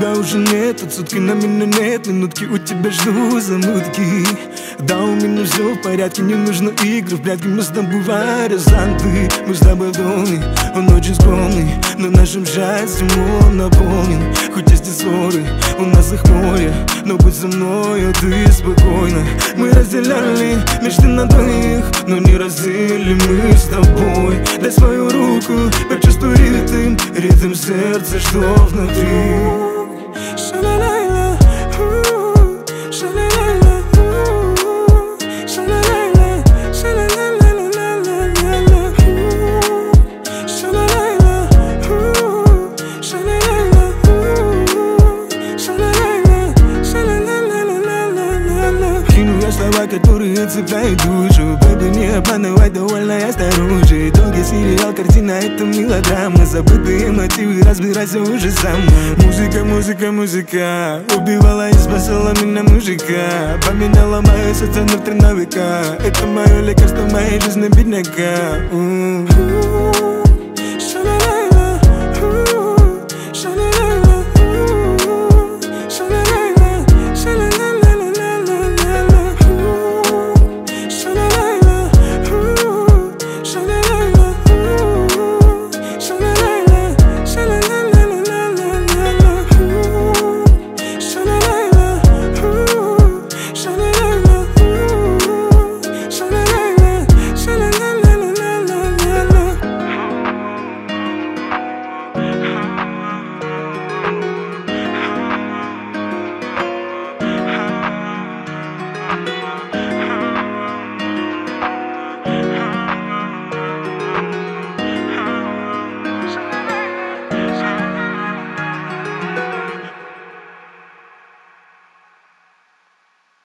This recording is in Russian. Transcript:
тебя уже нет Тут сутки на меня нет Минутки у тебя жду замутки. Да, у меня все в порядке Не нужно игры в прятки Мы с тобой варианты Мы с тобой в доме Он очень скромный Но нашим счастьем он наполнен. Хоть есть и ссоры У нас их море Но будь со мной, ты спокойно Мы разделяли мечты на двоих Но не разделили мы с тобой. Дай свою руку, почувствуй ритм Ритм сердца, что внутри слова, которые цепляют душу Бэби, не обманывай, довольно я снаружи. Долгий сериал, картина, это мелодрама. Забытые мотивы, разбирайся уже сам. Музыка, музыка, музыка. Убивала и спасала меня мужика. Поменяла мое сердце на века Это мое лекарство моей жизни бедняка. М.